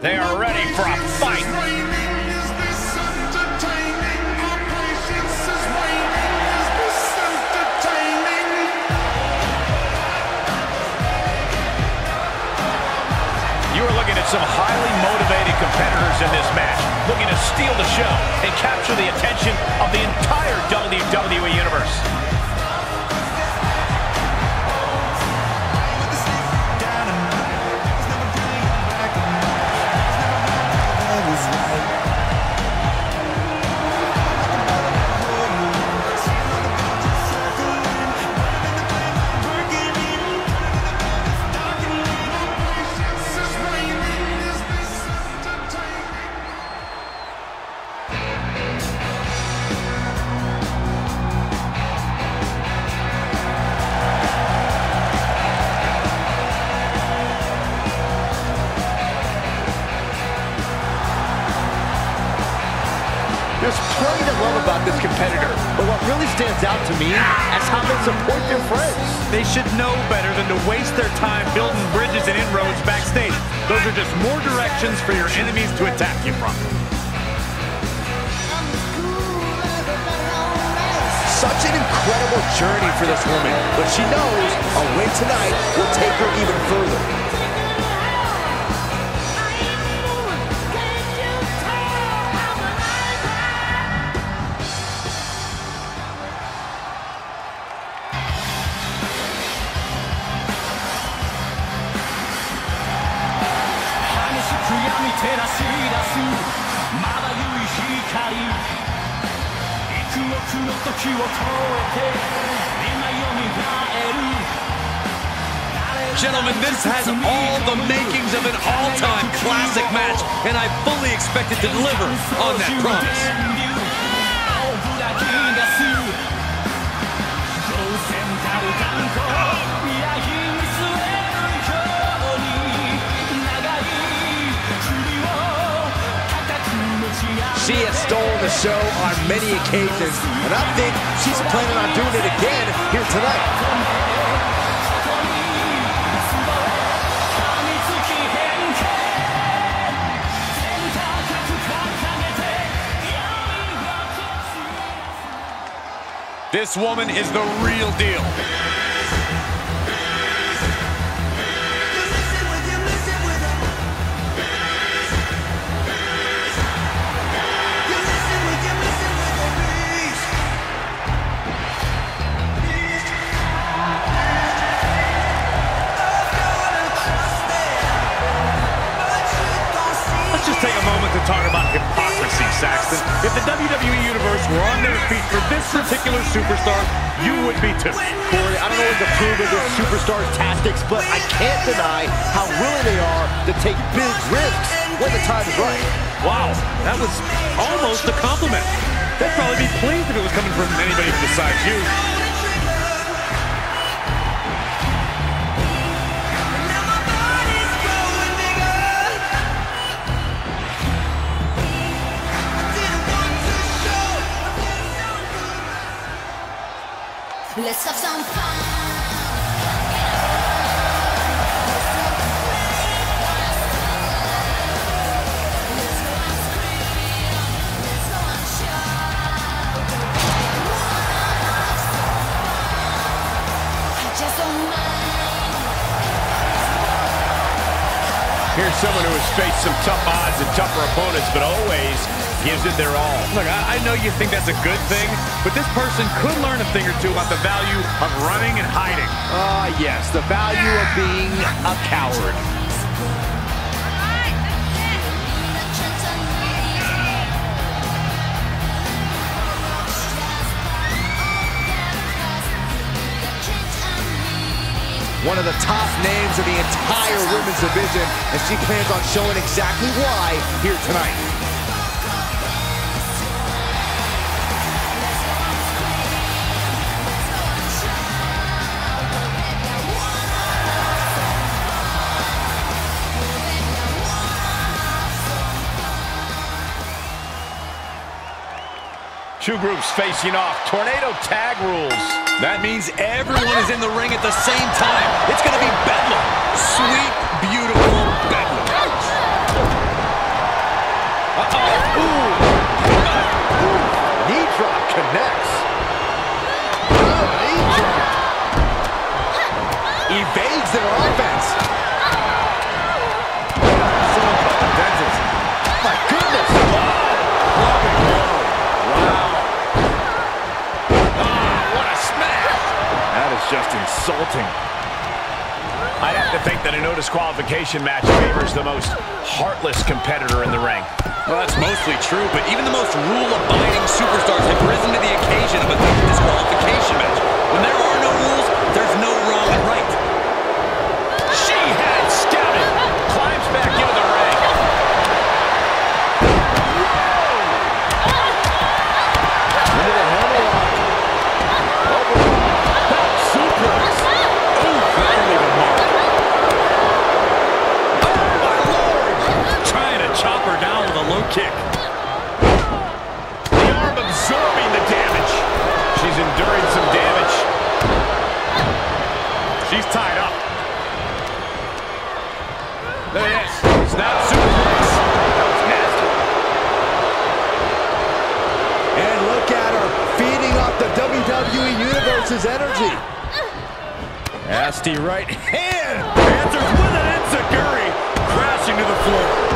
They are ready for a fight. You are looking at some highly motivated competitors in this match, looking to steal the show and capture the attention of the entire WWE Universe. This competitor, but what really stands out to me is how they support their friends. They should know better than to waste their time building bridges and inroads backstage. Those are just more directions for your enemies to attack you from. Such an incredible journey for this woman, but she knows a win tonight will take her even further. Gentlemen, this has all the makings of an all-time classic match, and I fully expect it to deliver on that promise. She has stolen the show on many occasions, and I think she's planning on doing it again here tonight. This woman is the real deal. Too. Corey, I don't always approve of this superstar's tactics, but I can't deny how willing they are to take big risks when the time is right. Wow, that was almost a compliment. They'd probably be pleased if it was coming from anybody besides you. Let's have some fun. Here's someone who has faced some tough odds and tougher opponents, but always gives it their all. Look, I, I know you think that's a good thing, but this person could learn a thing or two about the value of running and hiding. Ah, yes, the value of being a coward. One of the top names in the entire women's division, and she plans on showing exactly why here tonight. Two groups facing off. Tornado tag rules. That means everyone is in the ring at the same time. It's going to be bedlam. Sweet, beautiful bedlam. Uh-oh. Ooh. Knee drop connects. Oh, knee drop. Evades their offense. just insulting. I'd have to think that a no disqualification match favors the most heartless competitor in the ring. Well, that's mostly true, but even the most rule-abiding She's enduring some damage. She's tied up. There it is. It's not superplex. That was nasty. And look at her feeding off the WWE Universe's energy. Nasty right hand. Answers with an Enziguri crashing to the floor.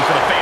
for the fans.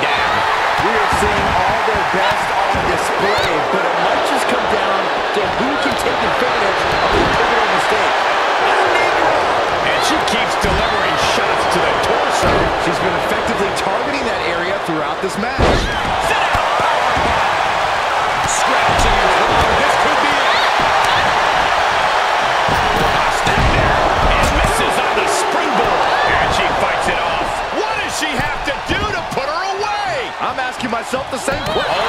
down. We are seeing all their best on display, but it might just come down to who can take advantage of the pivotal mistake. And she keeps delivering shots to the torso. She's been effectively targeting that area throughout this match. myself the same question.